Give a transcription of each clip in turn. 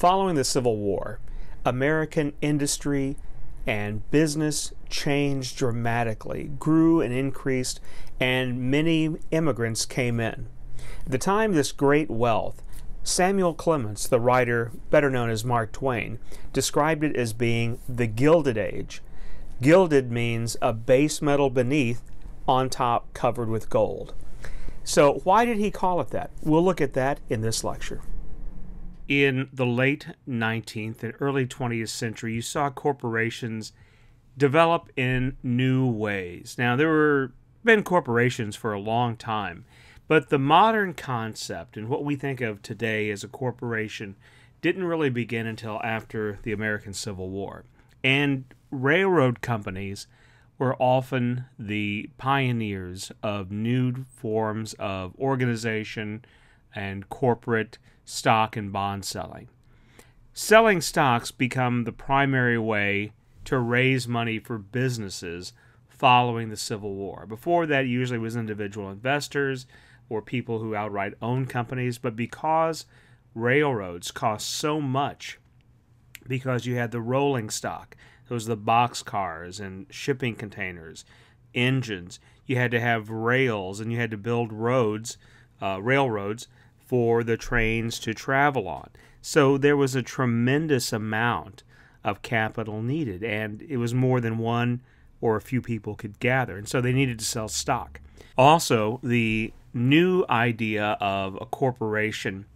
Following the Civil War, American industry and business changed dramatically, grew and increased, and many immigrants came in. At the time, this great wealth, Samuel Clemens, the writer better known as Mark Twain, described it as being the Gilded Age. Gilded means a base metal beneath, on top covered with gold. So, why did he call it that? We'll look at that in this lecture. In the late 19th and early 20th century, you saw corporations develop in new ways. Now, there were been corporations for a long time, but the modern concept and what we think of today as a corporation didn't really begin until after the American Civil War. And railroad companies were often the pioneers of new forms of organization and corporate stock and bond selling. Selling stocks become the primary way to raise money for businesses following the Civil War. Before that, usually was individual investors or people who outright owned companies, but because railroads cost so much, because you had the rolling stock, those the box cars and shipping containers, engines. You had to have rails and you had to build roads, uh, railroads for the trains to travel on. So there was a tremendous amount of capital needed, and it was more than one or a few people could gather. And so they needed to sell stock. Also, the new idea of a corporation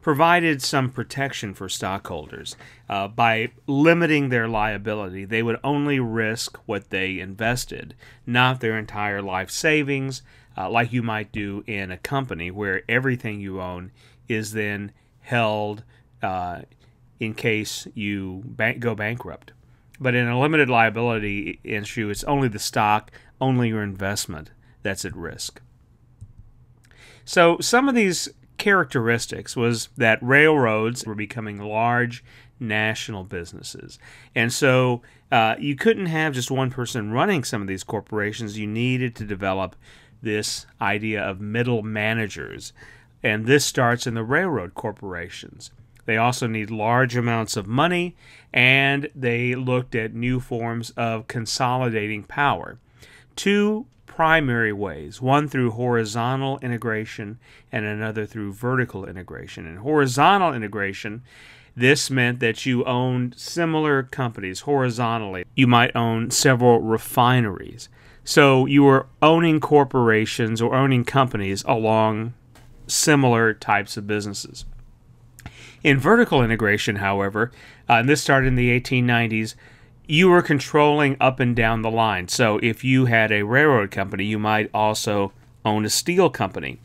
provided some protection for stockholders. Uh, by limiting their liability, they would only risk what they invested, not their entire life savings, uh, like you might do in a company where everything you own is then held uh, in case you bank- go bankrupt. But in a limited liability issue, it's only the stock, only your investment that's at risk. So some of these characteristics was that railroads were becoming large national businesses. And so uh, you couldn't have just one person running some of these corporations. You needed to develop this idea of middle managers. And this starts in the railroad corporations. They also need large amounts of money, and they looked at new forms of consolidating power. Two primary ways one through horizontal integration and another through vertical integration. And horizontal integration, this meant that you owned similar companies horizontally. You might own several refineries. So you were owning corporations or owning companies along similar types of businesses. In vertical integration, however, uh, and this started in the 1890s, you were controlling up and down the line. So if you had a railroad company, you might also own a steel company.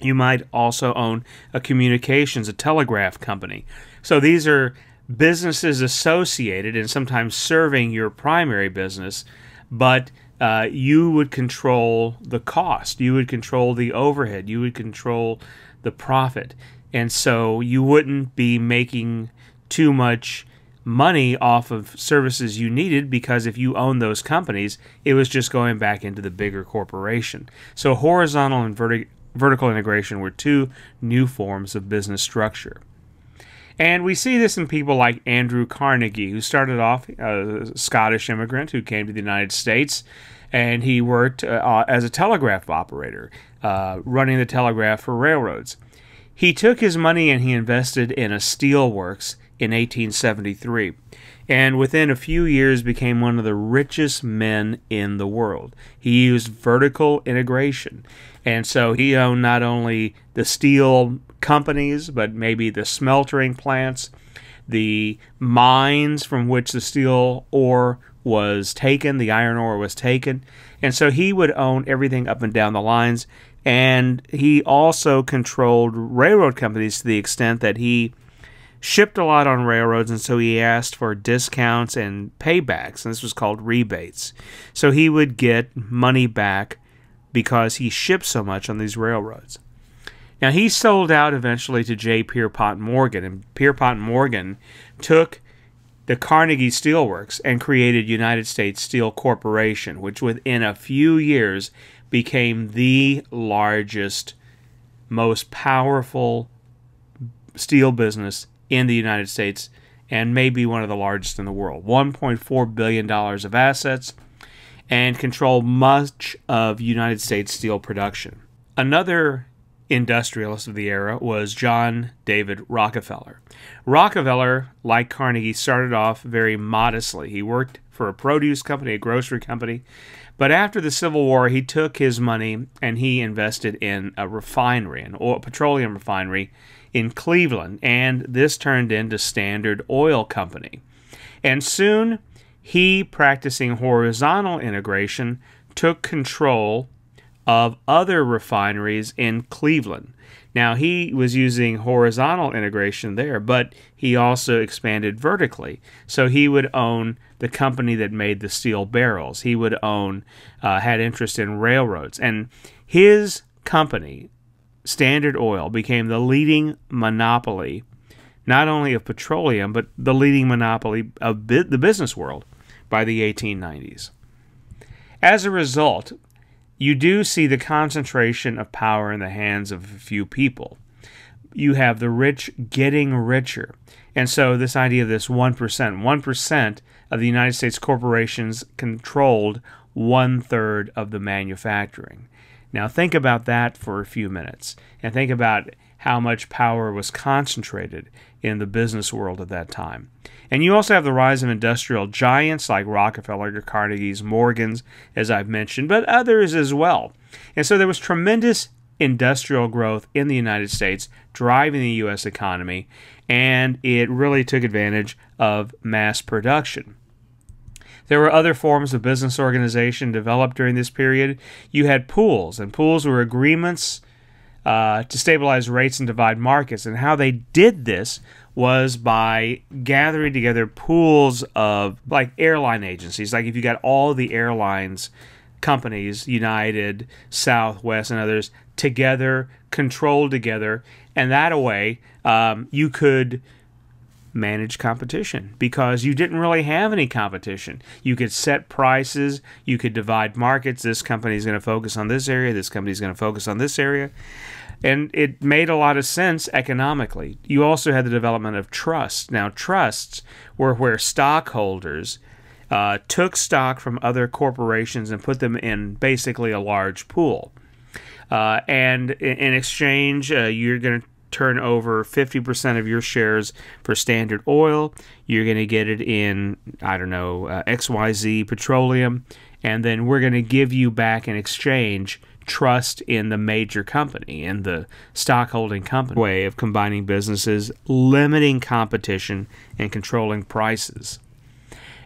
You might also own a communications, a telegraph company. So these are businesses associated and sometimes serving your primary business, but uh, you would control the cost, you would control the overhead, you would control the profit. And so you wouldn't be making too much money off of services you needed because if you own those companies, it was just going back into the bigger corporation. So horizontal and verti- vertical integration were two new forms of business structure. And we see this in people like Andrew Carnegie, who started off a Scottish immigrant who came to the United States, and he worked uh, as a telegraph operator, uh, running the telegraph for railroads. He took his money and he invested in a steel works in 1873 and within a few years became one of the richest men in the world. He used vertical integration, and so he owned not only the steel companies, but maybe the smeltering plants, the mines from which the steel ore was taken, the iron ore was taken, and so he would own everything up and down the lines. And he also controlled railroad companies to the extent that he shipped a lot on railroads, and so he asked for discounts and paybacks, and this was called rebates. So he would get money back because he shipped so much on these railroads. Now he sold out eventually to J. Pierpont Morgan, and Pierpont Morgan took the Carnegie Steelworks and created United States Steel Corporation, which within a few years became the largest, most powerful steel business in the United States and may be one of the largest in the world. $1.4 billion of assets and control much of United States steel production. Another industrialist of the era was John David Rockefeller. Rockefeller, like Carnegie, started off very modestly. He worked for a produce company, a grocery company, but after the Civil War, he took his money and he invested in a refinery, an oil, petroleum refinery in Cleveland, and this turned into Standard Oil Company. And soon, he, practicing horizontal integration, took control of other refineries in Cleveland. Now, he was using horizontal integration there, but he also expanded vertically. So he would own the company that made the steel barrels. He would own, uh, had interest in railroads. And his company, Standard Oil, became the leading monopoly, not only of petroleum, but the leading monopoly of bi- the business world by the 1890s. As a result, you do see the concentration of power in the hands of a few people. You have the rich getting richer. And so, this idea of this 1%, 1% of the United States corporations controlled one third of the manufacturing. Now, think about that for a few minutes and think about how much power was concentrated in the business world at that time. And you also have the rise of industrial giants like Rockefeller, Carnegie's, Morgan's, as I've mentioned, but others as well. And so there was tremendous industrial growth in the United States driving the U.S. economy, and it really took advantage of mass production. There were other forms of business organization developed during this period. You had pools, and pools were agreements uh, to stabilize rates and divide markets. And how they did this was by gathering together pools of like airline agencies. Like if you got all the airlines companies, United, Southwest, and others together, controlled together, and that way um, you could manage competition because you didn't really have any competition. You could set prices, you could divide markets. This company is going to focus on this area, this company is going to focus on this area and it made a lot of sense economically. You also had the development of trusts. Now, trusts were where stockholders uh, took stock from other corporations and put them in basically a large pool. Uh, and in exchange, uh, you're going to turn over 50% of your shares for Standard Oil. You're going to get it in, I don't know, uh, XYZ Petroleum. And then we're going to give you back in exchange trust in the major company and the stockholding company way of combining businesses, limiting competition, and controlling prices.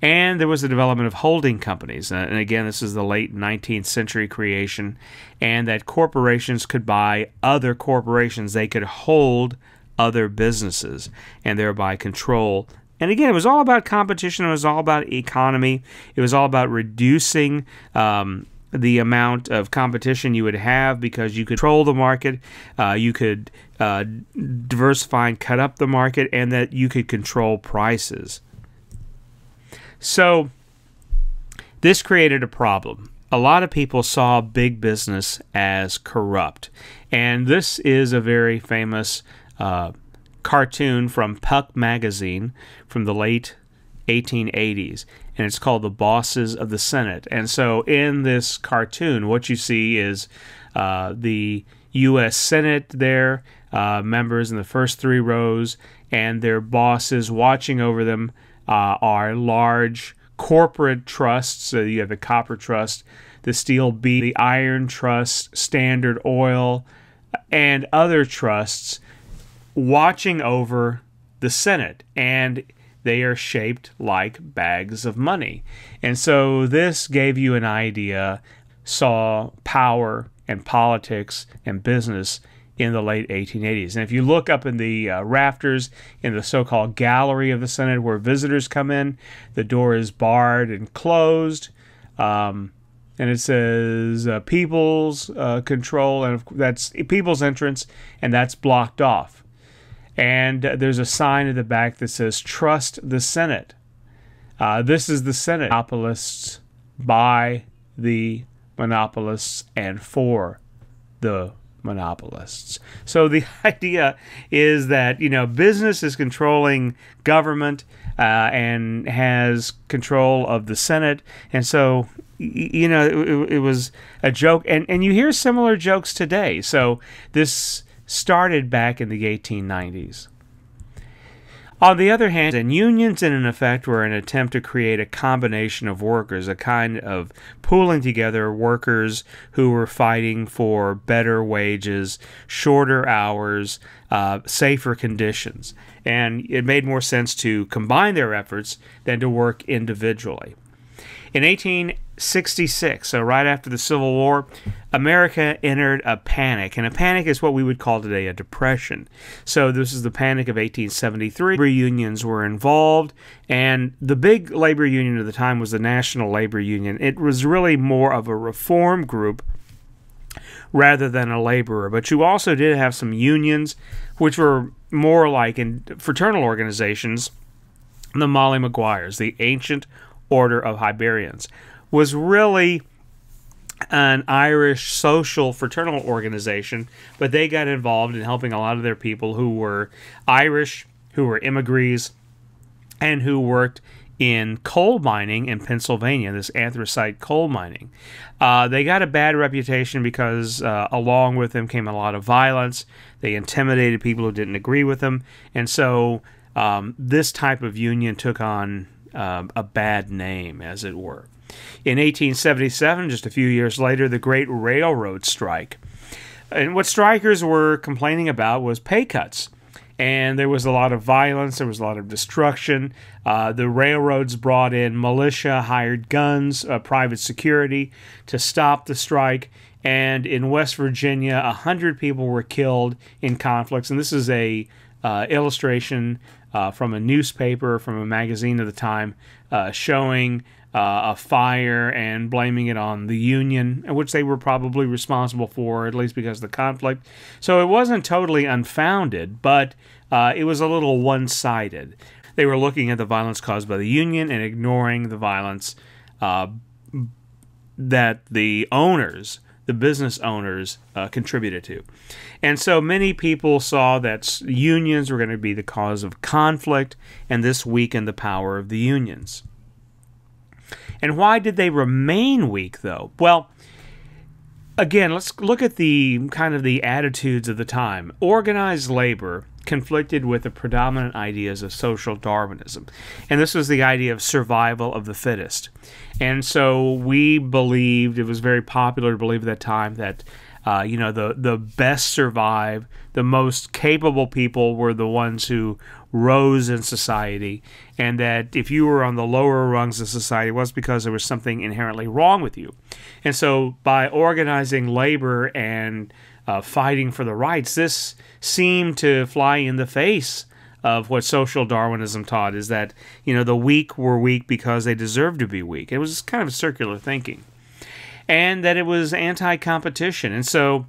And there was the development of holding companies. Uh, and again, this is the late 19th century creation, and that corporations could buy other corporations. They could hold other businesses and thereby control. And again, it was all about competition. It was all about economy. It was all about reducing um, the amount of competition you would have because you could control the market, uh, you could uh, diversify and cut up the market, and that you could control prices. So, this created a problem. A lot of people saw big business as corrupt. And this is a very famous uh, cartoon from Puck magazine from the late 1880s and it's called The Bosses of the Senate. And so in this cartoon, what you see is uh, the U.S. Senate there, uh, members in the first three rows, and their bosses watching over them uh, are large corporate trusts. So you have the Copper Trust, the Steel B, the Iron Trust, Standard Oil, and other trusts watching over the Senate. And they are shaped like bags of money. And so this gave you an idea, saw power and politics and business in the late 1880s. And if you look up in the uh, rafters in the so called gallery of the Senate where visitors come in, the door is barred and closed. Um, and it says uh, people's uh, control, and that's people's entrance, and that's blocked off and there's a sign at the back that says "Trust the Senate." Uh, this is the Senate monopolists by the monopolists and for the monopolists. So the idea is that you know business is controlling government uh, and has control of the Senate, and so you know it, it was a joke, and and you hear similar jokes today. So this started back in the 1890s. On the other hand, and unions in an effect were an attempt to create a combination of workers, a kind of pooling together workers who were fighting for better wages, shorter hours, uh, safer conditions. And it made more sense to combine their efforts than to work individually. In 1866, so right after the Civil War, America entered a panic, and a panic is what we would call today a depression. So this is the panic of 1873. Labor unions were involved, and the big labor union of the time was the National Labor Union. It was really more of a reform group rather than a laborer. But you also did have some unions, which were more like in fraternal organizations, the Molly Maguires, the ancient Order of Hibernians, was really an Irish social fraternal organization, but they got involved in helping a lot of their people who were Irish, who were immigrants, and who worked in coal mining in Pennsylvania, this anthracite coal mining. Uh, they got a bad reputation because uh, along with them came a lot of violence. They intimidated people who didn't agree with them. And so um, this type of union took on um, a bad name, as it were. In 1877, just a few years later, the Great Railroad Strike. And what strikers were complaining about was pay cuts. And there was a lot of violence, there was a lot of destruction. Uh, the railroads brought in militia, hired guns, uh, private security to stop the strike. And in West Virginia, 100 people were killed in conflicts. And this is a uh, illustration uh, from a newspaper, from a magazine of the time, uh, showing uh, a fire and blaming it on the Union, which they were probably responsible for, at least because of the conflict. So it wasn't totally unfounded, but uh, it was a little one sided. They were looking at the violence caused by the Union and ignoring the violence uh, that the owners the business owners uh, contributed to. And so many people saw that unions were going to be the cause of conflict, and this weakened the power of the unions. And why did they remain weak, though? Well, again, let's look at the kind of the attitudes of the time. Organized labor conflicted with the predominant ideas of social Darwinism. And this was the idea of survival of the fittest. And so we believed, it was very popular to believe at that time that. Uh, you know the the best survive the most capable people were the ones who rose in society and that if you were on the lower rungs of society it was because there was something inherently wrong with you and so by organizing labor and uh, fighting for the rights, this seemed to fly in the face of what social Darwinism taught is that, you know, the weak were weak because they deserved to be weak. It was kind of circular thinking. And that it was anti competition. And so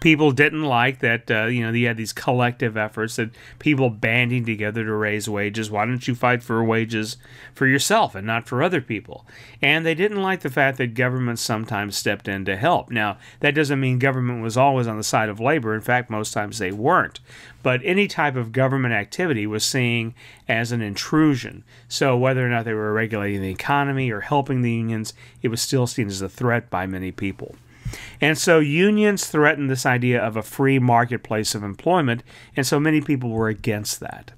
people didn't like that uh, you know you had these collective efforts that people banding together to raise wages. Why don't you fight for wages for yourself and not for other people? And they didn't like the fact that government sometimes stepped in to help. Now that doesn't mean government was always on the side of labor. In fact most times they weren't. But any type of government activity was seen as an intrusion. So whether or not they were regulating the economy or helping the unions it was still seen as a threat by many people and so unions threatened this idea of a free marketplace of employment, and so many people were against that.